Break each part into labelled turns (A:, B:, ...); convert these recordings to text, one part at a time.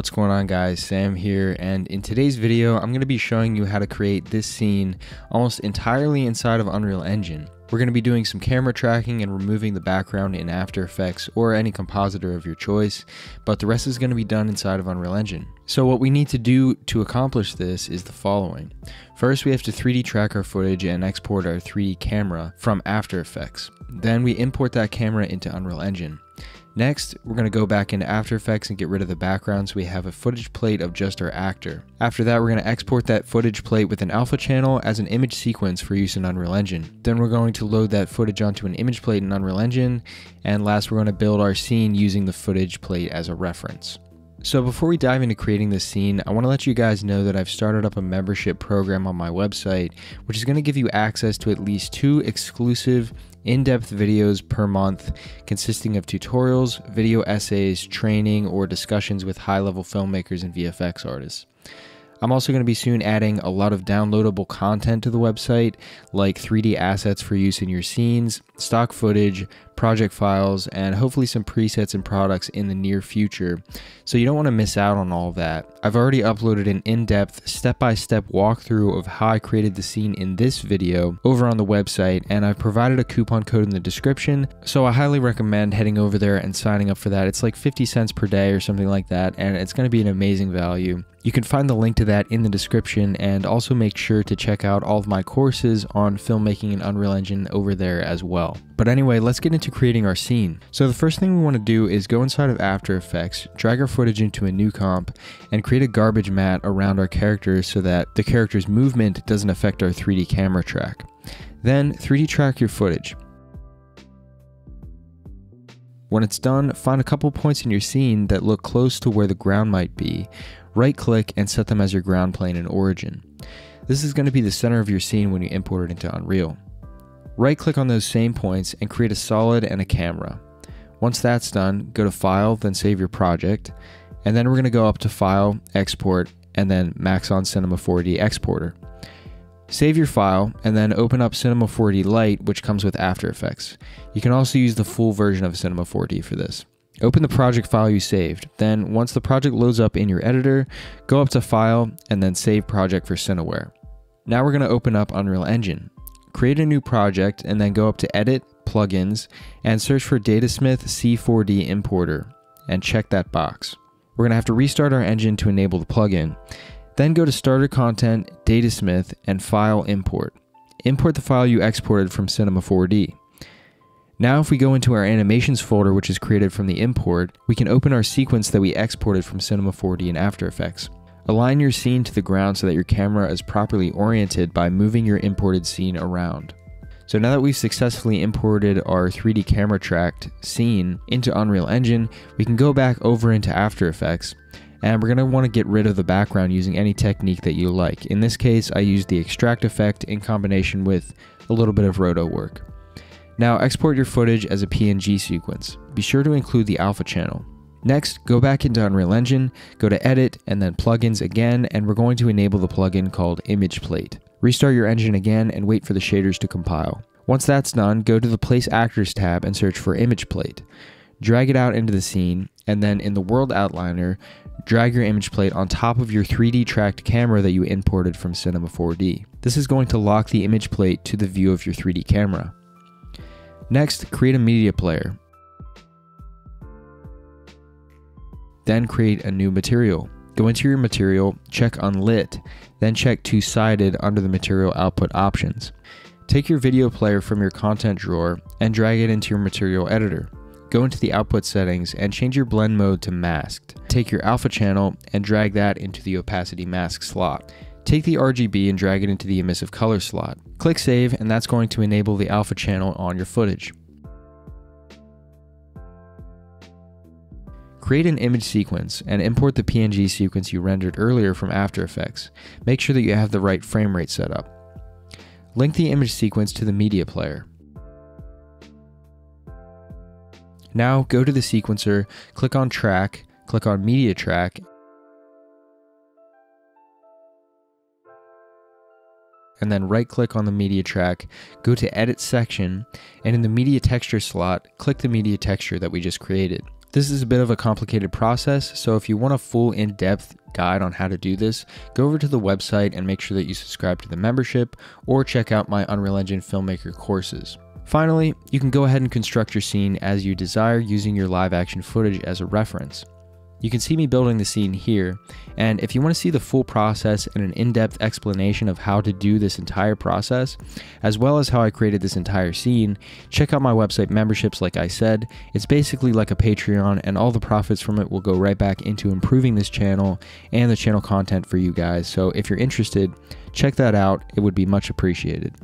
A: What's going on guys, Sam here, and in today's video I'm going to be showing you how to create this scene almost entirely inside of Unreal Engine. We're going to be doing some camera tracking and removing the background in After Effects or any compositor of your choice, but the rest is going to be done inside of Unreal Engine. So what we need to do to accomplish this is the following. First we have to 3D track our footage and export our 3D camera from After Effects. Then we import that camera into Unreal Engine. Next, we're going to go back into After Effects and get rid of the background so we have a footage plate of just our actor. After that, we're going to export that footage plate with an alpha channel as an image sequence for use in Unreal Engine. Then we're going to load that footage onto an image plate in Unreal Engine, and last we're going to build our scene using the footage plate as a reference. So before we dive into creating this scene, I want to let you guys know that I've started up a membership program on my website, which is going to give you access to at least two exclusive in-depth videos per month consisting of tutorials, video essays, training, or discussions with high-level filmmakers and VFX artists. I'm also going to be soon adding a lot of downloadable content to the website, like 3D assets for use in your scenes, stock footage, project files, and hopefully some presets and products in the near future. So you don't want to miss out on all that. I've already uploaded an in-depth, step-by-step walkthrough of how I created the scene in this video over on the website, and I've provided a coupon code in the description, so I highly recommend heading over there and signing up for that. It's like 50 cents per day or something like that, and it's going to be an amazing value. You can find the link to that in the description and also make sure to check out all of my courses on filmmaking in Unreal Engine over there as well. But anyway, let's get into creating our scene. So the first thing we want to do is go inside of After Effects, drag our footage into a new comp, and create a garbage matte around our characters so that the character's movement doesn't affect our 3D camera track. Then 3D track your footage. When it's done, find a couple points in your scene that look close to where the ground might be, right click and set them as your ground plane and Origin. This is going to be the center of your scene when you import it into Unreal. Right click on those same points and create a solid and a camera. Once that's done, go to File, then save your project, and then we're going to go up to File, Export, and then Maxon Cinema 4D Exporter. Save your file and then open up Cinema 4D Lite, which comes with After Effects. You can also use the full version of Cinema 4D for this. Open the project file you saved. Then, once the project loads up in your editor, go up to File and then Save Project for Cineware. Now we're going to open up Unreal Engine. Create a new project and then go up to Edit, Plugins, and search for Datasmith C4D Importer and check that box. We're going to have to restart our engine to enable the plugin. Then go to Starter Content, Datasmith, and File Import. Import the file you exported from Cinema 4D. Now if we go into our animations folder which is created from the import, we can open our sequence that we exported from Cinema 4D and After Effects. Align your scene to the ground so that your camera is properly oriented by moving your imported scene around. So now that we've successfully imported our 3D camera tracked scene into Unreal Engine, we can go back over into After Effects and we're going to want to get rid of the background using any technique that you like. In this case, I used the extract effect in combination with a little bit of roto work. Now export your footage as a PNG sequence. Be sure to include the alpha channel. Next, go back into Unreal Engine, go to Edit, and then Plugins again, and we're going to enable the plugin called Image Plate. Restart your engine again and wait for the shaders to compile. Once that's done, go to the Place Actors tab and search for Image Plate. Drag it out into the scene, and then in the World Outliner, drag your image plate on top of your 3D tracked camera that you imported from Cinema 4D. This is going to lock the image plate to the view of your 3D camera. Next, create a media player. Then create a new material. Go into your material, check unlit, then check two-sided under the material output options. Take your video player from your content drawer and drag it into your material editor. Go into the output settings and change your blend mode to masked. Take your alpha channel and drag that into the opacity mask slot. Take the RGB and drag it into the emissive color slot. Click save and that's going to enable the alpha channel on your footage. Create an image sequence and import the PNG sequence you rendered earlier from After Effects. Make sure that you have the right frame rate set up. Link the image sequence to the media player. Now go to the sequencer, click on track, click on media track, and then right click on the media track, go to edit section, and in the media texture slot, click the media texture that we just created. This is a bit of a complicated process, so if you want a full in depth guide on how to do this, go over to the website and make sure that you subscribe to the membership or check out my Unreal Engine filmmaker courses. Finally, you can go ahead and construct your scene as you desire using your live action footage as a reference. You can see me building the scene here, and if you want to see the full process and an in-depth explanation of how to do this entire process, as well as how I created this entire scene, check out my website memberships like I said. It's basically like a Patreon and all the profits from it will go right back into improving this channel and the channel content for you guys. So if you're interested, check that out. It would be much appreciated.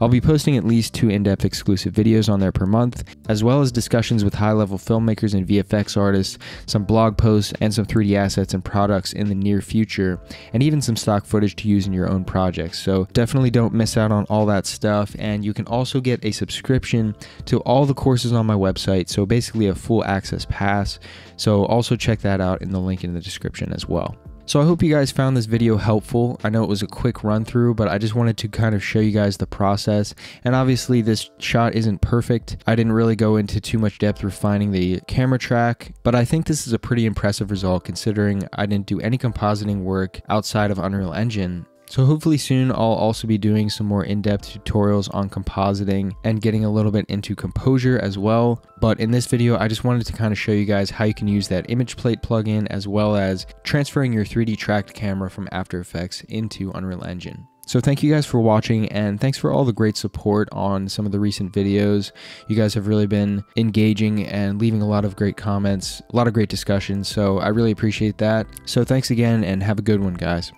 A: I'll be posting at least two in depth exclusive videos on there per month, as well as discussions with high level filmmakers and VFX artists, some blog posts, and some 3D assets and products in the near future, and even some stock footage to use in your own projects. So definitely don't miss out on all that stuff. And you can also get a subscription to all the courses on my website, so basically a full access pass. So also check that out in the link in the description as well. So I hope you guys found this video helpful. I know it was a quick run through, but I just wanted to kind of show you guys the process. And obviously this shot isn't perfect. I didn't really go into too much depth refining the camera track, but I think this is a pretty impressive result considering I didn't do any compositing work outside of Unreal Engine so hopefully soon I'll also be doing some more in-depth tutorials on compositing and getting a little bit into composure as well. But in this video, I just wanted to kind of show you guys how you can use that image plate plugin as well as transferring your 3D tracked camera from After Effects into Unreal Engine. So thank you guys for watching and thanks for all the great support on some of the recent videos. You guys have really been engaging and leaving a lot of great comments, a lot of great discussions. So I really appreciate that. So thanks again and have a good one guys.